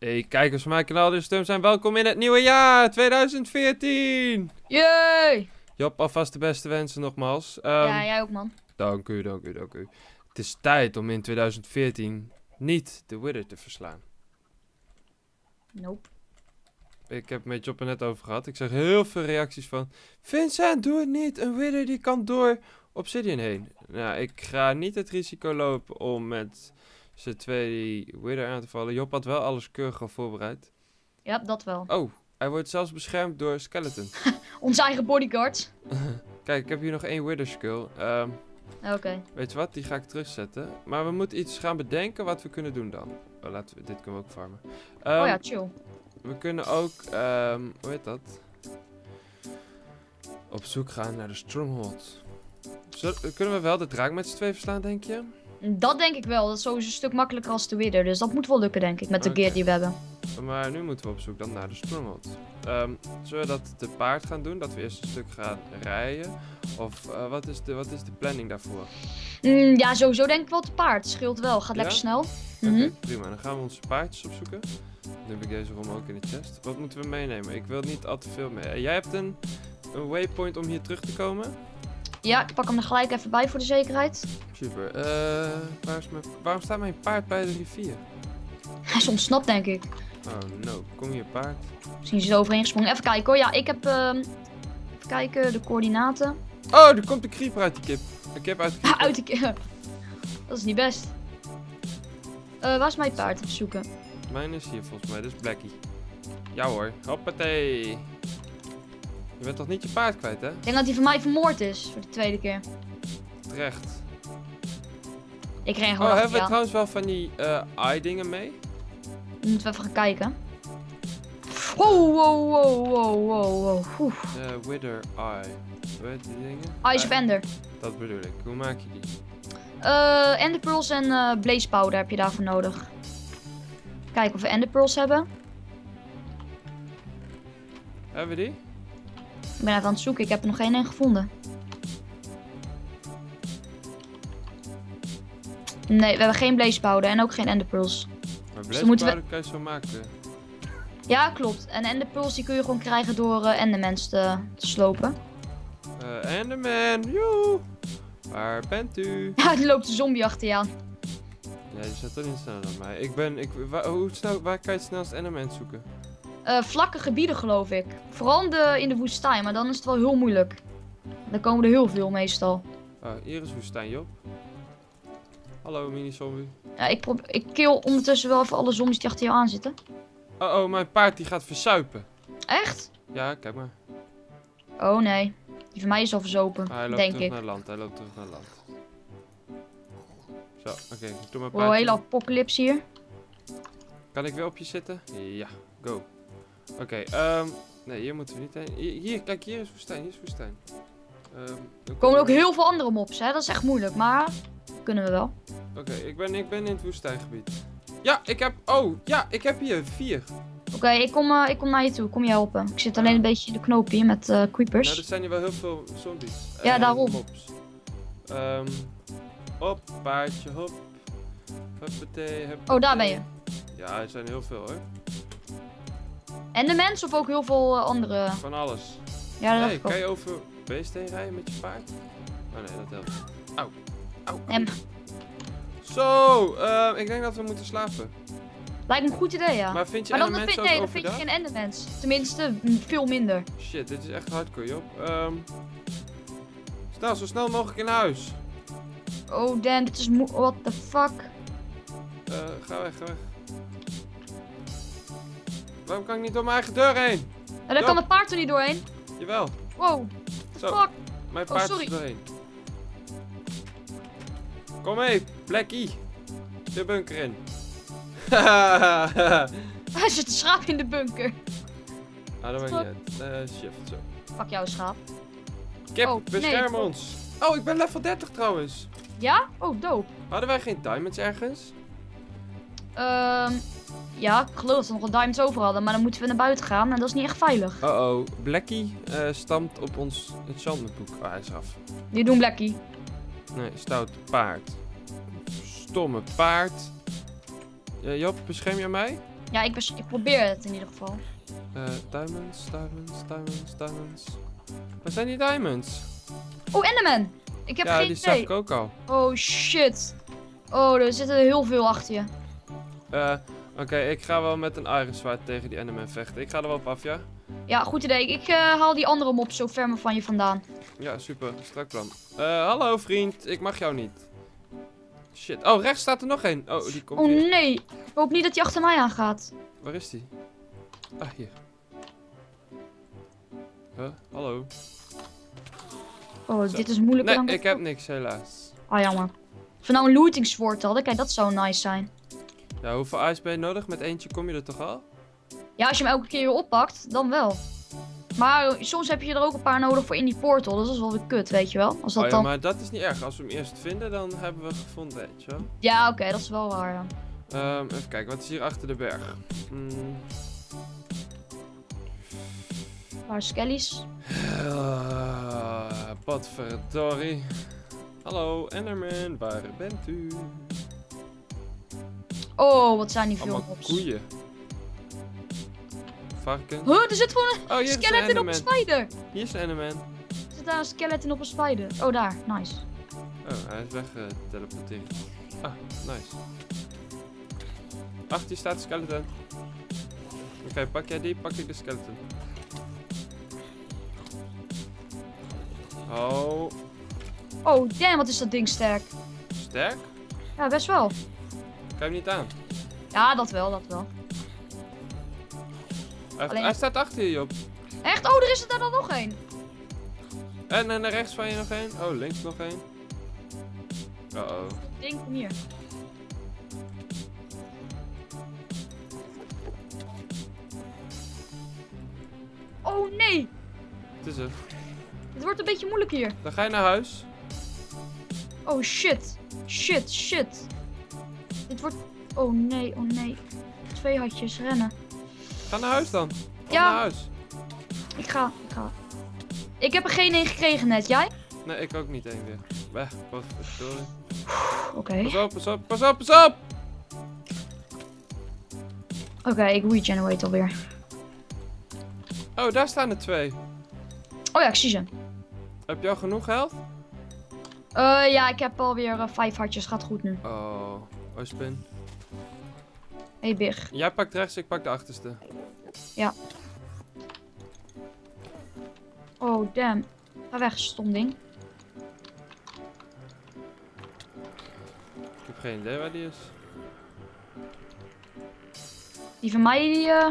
Hey kijkers van mijn kanaal, dus stem zijn welkom in het nieuwe jaar 2014! Yay! Job, alvast de beste wensen nogmaals. Ehm, ja, jij ook, man. Dank u, dank u, dank u. Het is tijd om in 2014 niet de Wither te verslaan. Nope. Ik heb het met Job er net over gehad. Ik zag heel veel reacties van... Vincent, doe het niet. Een Wither die kan door Obsidian heen. Nou, ik ga niet het risico lopen om met z'n twee Wither aan te vallen. Job had wel alles keurig al voorbereid. Ja, dat wel. Oh, hij wordt zelfs beschermd door Skeleton. Onze eigen bodyguard. Kijk, ik heb hier nog één Wither skill. Ehm, Oké. weet je wat? Die ga ik terugzetten. Maar we moeten iets gaan bedenken wat we kunnen doen dan. Oh, laten we, dit kunnen we ook farmen. Ehm, oh ja, chill. We kunnen ook, ehm, hoe heet dat? Op zoek gaan naar de Stronghold. Zul- kunnen we wel de draak met z'n twee verslaan, denk je? Dat denk ik wel. Dat is sowieso een stuk makkelijker als de Wither. Dus dat moet wel lukken, denk ik. Met de gear die we hebben. Maar nu moeten we op zoek dan naar de Stronghold. Ehm, zullen we dat te paard gaan doen? Dat we eerst een stuk gaan rijden? Of eh, wat, is de, wat is de planning daarvoor? Mm, ja, sowieso denk ik wel te paard. Scheelt wel. Gaat Ja? lekker snel. Oké, Mhm. prima. Dan gaan we onze paardjes opzoeken. Dan heb ik deze rom ook in de chest. Wat moeten we meenemen? Ik wil niet al te veel mee. Eh, Jij hebt een, een waypoint om hier terug te komen? Ja, ik pak hem er gelijk even bij voor de zekerheid. Super. Eh, waar is mijn, waarom staat mijn paard bij de rivier? Hij is ontsnapt, denk ik. Oh no, kom hier paard. Misschien is hij er overheen gesprongen. Even kijken hoor. Ja, ik heb... ehm, even kijken, de coördinaten. Oh, er komt een creeper uit die kip. Een kip uit de creeper. uit de keer. Dat is niet best. Eh, waar is mijn paard? Even zoeken. Mijn is hier volgens mij, dus Blackie. Ja hoor, hoppatee. Je bent toch niet je paard kwijt, hè? Ik denk dat hij van mij vermoord is. Voor de tweede keer. Terecht. Ik ren Oh, gewoon hebben achter we trouwens wel van die eh eye-dingen mee? Moeten we even gaan kijken. Wow, wow, wow, wow, wow, wow. De Wither Eye. Heet die dingen? Eyes of Eye. Ender. Dat bedoel ik. Hoe maak je die? Eh, Ender Pearls en eh Blaze Powder heb je daarvoor nodig. Kijken of we Ender Pearls hebben. Hebben we die? Ik ben even aan het zoeken. Ik heb er nog geen één gevonden. Nee, we hebben geen Blaze Powder en ook geen Ender Pearls. Maar dan moeten we- kan je zo maken. Ja, klopt. En Ender Pearls die kun je gewoon krijgen door eh Endermans te, te slopen. Eh Enderman, joe! Waar bent u? Ja, er loopt een zombie achter je aan. Ja, je zit toch niet sneller dan mij. Ik ben, ik, wa- hoe snel, waar kan je het snelst Enderman zoeken? Eh, vlakke gebieden geloof ik. Vooral in de, in de woestijn, maar dan is het wel heel moeilijk. Dan komen er heel veel meestal. Oh, hier is woestijn, Job. Hallo, mini-zombie. Ja, ik, probeer, ik kill ondertussen wel even alle zombies die achter jou aan zitten. Oh, oh, mijn paard die gaat versuipen. Echt? Ja, kijk maar. Oh nee. Die van mij is al verzopen, Ah, hij loopt denk terug ik. naar land, hij loopt terug naar land. Zo, oké, ik doe mijn paard. hele apocalypse hier. Kan ik weer op je zitten? Ja, go. Oké, ehm, nee, hier moeten we niet heen. Hier, hier, kijk, hier is woestijn, hier is woestijn. Ehm, dan Er komen ook heel veel andere mobs, hè. Dat is echt moeilijk, maar kunnen we wel. Oké, ik, ben, ik ben in het woestijngebied. Ja, ik heb, oh, ja, ik heb hier vier. Oké, ik, kom, eh, ik kom naar je toe. Kom je helpen. Ik zit alleen een beetje in de knoop hier met eh, creepers. Nou, er zijn hier wel heel veel zombies. Ja, en daarom. Mobs. Ehm, hop, paardje, hop. Huppatee, huppatee. Oh, daar ben je. Ja, er zijn heel veel hoor. En de mensen of ook heel veel eh, andere. Van alles. Ja, dat hey, kan je over beesten heen rijden met je paard? Oh nee, dat helpt. Auw. Auw. Zo, ehm, ik denk dat we moeten slapen. lijkt me een goed idee, ja. Maar vind je maar dan, vind, nee, dan vind je geen endermans. Tenminste, veel minder. Shit, dit is echt hardcore. Ehm snel, zo snel mogelijk in huis. Oh, damn, dit is moe. What the fuck? Eh, ga weg, ga weg. Waarom kan ik niet door mijn eigen deur heen? En daar kan het paard er niet doorheen. Jawel. Wow, Zo, fuck. mijn Oh, paard sorry. is doorheen. Kom mee, Blackie. De bunker in. ah, Hij zit een schaap in de bunker. dat maakt niet uit. Eh, shift, zo. Fuck jou, schaap. Kip, Oh, nee. bescherm ons. Oh, ik ben level 30 trouwens. Ja? Oh, dope. Hadden wij geen diamonds ergens? Ehm, ja, ik geloof dat we nog wat diamonds over hadden, maar dan moeten we naar buiten gaan en dat is niet echt veilig. Uh-oh, Blackie eh, stamt op ons enchantmentboek. Ah, hij is af. Die doen Blackie. Nee, stout paard. Stomme paard. Ja, Job, bescherm jij mij? Ja, ik, ik probeer het in ieder geval. Eh, diamonds, diamonds, diamonds, diamonds. Waar zijn die diamonds? Oh, Enderman! Ik heb ja, geen die zag ik ook al. Oh, shit. Oh, er zitten er heel veel achter je. Eh, Oké, ik ga wel met een iron zwaard tegen die Enderman vechten. Ik ga er wel op af, ja? Ja, goed idee. Ik eh, haal die andere mop zo ver van je vandaan. Ja, super. Strak plan. Eh, hallo vriend, ik mag jou niet. Shit. Oh, rechts staat er nog één. Oh, die komt Oh hier. nee. Ik hoop niet dat hij achter mij aangaat. Waar is die? Ah, hier. Huh? Hallo. Oh, Zo. dit is moeilijker Nee, ik heb niks, helaas. Ah, jammer. We nou een looting sword hadden, kijk, dat zou nice zijn. Ja, hoeveel je nodig? Met eentje kom je er toch al? Ja, als je hem elke keer weer oppakt, dan wel. Maar soms heb je er ook een paar nodig voor in die portal. Dus dat is wel weer kut, weet je wel. Als dat Oh ja, dan... maar dat is niet erg. Als we hem eerst vinden, dan hebben we het gevonden, weet je wel. Ja, oké, dat is wel waar, ja. Ehm, even kijken, wat is hier achter de berg? Hmm. Een paar skellies. Uh, potverdorie. Hallo, Enderman, waar bent u? Oh, wat zijn die veel Allemaal mobs. koeien. Varkens. Huh, er zit gewoon een Oh, hier een skeleton op een spider. Hier is een Enderman. Er zit daar een skeleton op een spider. Oh, daar. Nice. Oh, hij is weggeteleporteerd. ah, nice. Achter je staat de skeleton. Oké, pak jij die, pak ik de skeleton. Oh, Oh, damn, wat is dat ding sterk. sterk? Ja, best wel. Kan je hem niet aan? Ja, dat wel, dat wel. Hij, Alleen- hij staat achter je, Job. Echt? Oh, er is er daar dan nog één. En, en naar rechts van je nog één. Oh, links nog één. Uh-oh. Ding, kom hier. Oh, nee. Het is het. Het wordt een beetje moeilijk hier. Dan ga je naar huis. Oh, shit. Shit, shit. Dit wordt... Oh, nee, oh, nee. Twee hatjes, rennen. Ga naar huis dan. Ja. naar huis. Ik ga, ik ga. Ik heb er geen één gekregen net. Jij? Nee, ik ook niet één weer. Weg, potverdorie. Oké. Pas op, pas op, pas op, pas op! Oké, ik regenerate alweer. Oh, daar staan er twee. Oh ja, ik zie ze. Heb je al genoeg geld? Eh, ja, ik heb alweer eh, vijf hartjes. Gaat goed nu. Oh, spin. Hey, Big. Jij pakt rechts, ik pak de achterste. Oh, damn. Ga weg, stom ding. Ik heb geen idee waar die is. Die van mij, die... eh,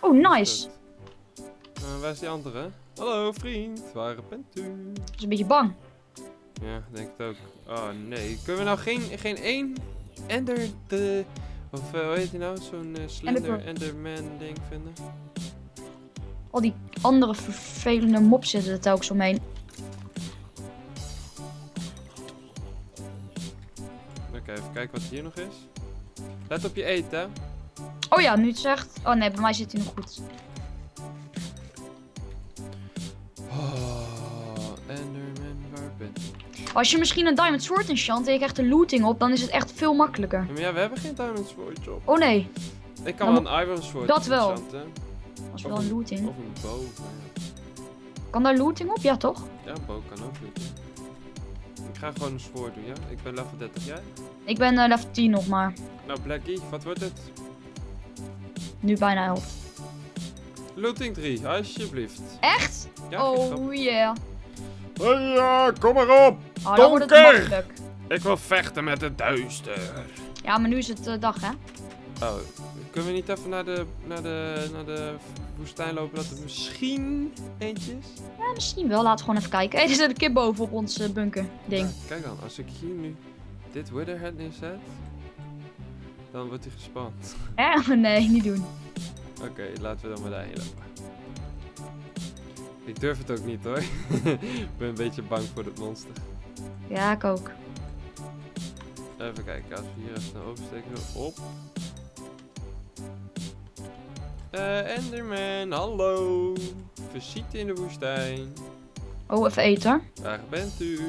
Oh, nice. Eh, waar is die andere? Hallo vriend, waar bent u? Dat is een beetje bang. Ja, denk het ook. Oh nee, kunnen we nou geen, geen één Ender de... Of eh, hoe heet die nou? Zo'n eh, Slender. Enderman ding vinden? Al die andere vervelende mobs zitten er telkens omheen. Oké, even kijken wat hier nog is. Let op je eten, hè? Oh ja, nu het zegt. Oh nee, bij mij zit hij nog goed. Als je misschien een Diamond Sword enchant en je krijgt de looting op, dan is het echt veel makkelijker. Ja, maar ja, we hebben geen Diamond Sword op. Oh nee, Ik kan Dan wel een Iron Sword dat wel. enchanten. dat is Of wel een looting. Of een bow. Kan daar looting op? Ja, toch? Ja, een bow kan ook lukken. Ik ga gewoon een sword doen, ja? Ik ben level 30, jij? Ik ben eh, level 10 nog maar. Nou, Blackie, wat wordt het? Nu bijna 11. Looting 3, alsjeblieft. Echt? Ja, oh yeah. ja, kom maar op! Oh, dan wordt het makkelijk. Ik wil vechten met het duister. Ja, maar nu is het eh, dag, hè? Oh, kunnen we niet even naar de, naar de, naar de woestijn lopen dat er misschien eentje is? Ja, misschien wel. Laten we gewoon even kijken. Hé, er zit een kip boven op ons eh, bunker ding. Ja, kijk dan, als ik hier nu dit Witherhead neerzet, dan wordt hij gespand. Eh? Nee, niet doen. Oké, laten we dan maar daarheen lopen. Ik durf het ook niet hoor. ik ben een beetje bang voor het monster. Ja, ik ook. Even kijken, als we hier even naar oversteken. Op. Eh, Enderman, hallo. Visite in de woestijn. Oh, even eten hoor. Waar bent u?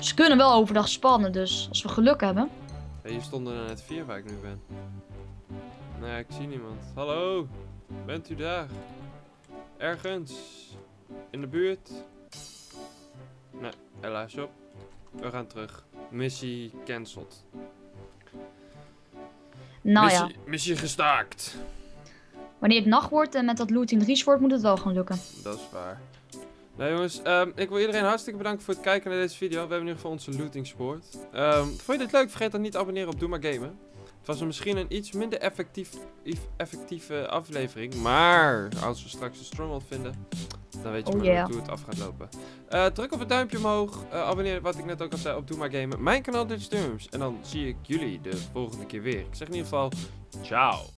Ze kunnen wel overdag spannen, dus als we geluk hebben. Hey, hier stonden er net vier waar ik nu ben. Nee, ik zie niemand. Hallo, bent u daar? Ergens? In de buurt? Nee, helaas op. We gaan terug. Missie cancelled. Nou ja, missie, missie gestaakt. wanneer het nacht wordt en met dat looting 3 wordt, moet het wel gaan lukken. Dat is waar. Nou jongens, ehm, ik wil iedereen hartstikke bedanken voor het kijken naar deze video. We hebben in ieder geval onze looting sport. Ehm, vond je dit leuk? Vergeet dan niet te abonneren op Doe Maar Gamen. Het was misschien een iets minder effectief, effectieve aflevering. Maar als we straks een stronghold vinden, dan weet je Oh maar yeah. hoe het af gaat lopen. Eh, druk op het duimpje omhoog. Eh, abonneer, wat ik net ook al zei, op Doe Maar Gamen. Mijn kanaal Dutch Streams. En dan zie ik jullie de volgende keer weer. Ik zeg in ieder geval, ciao.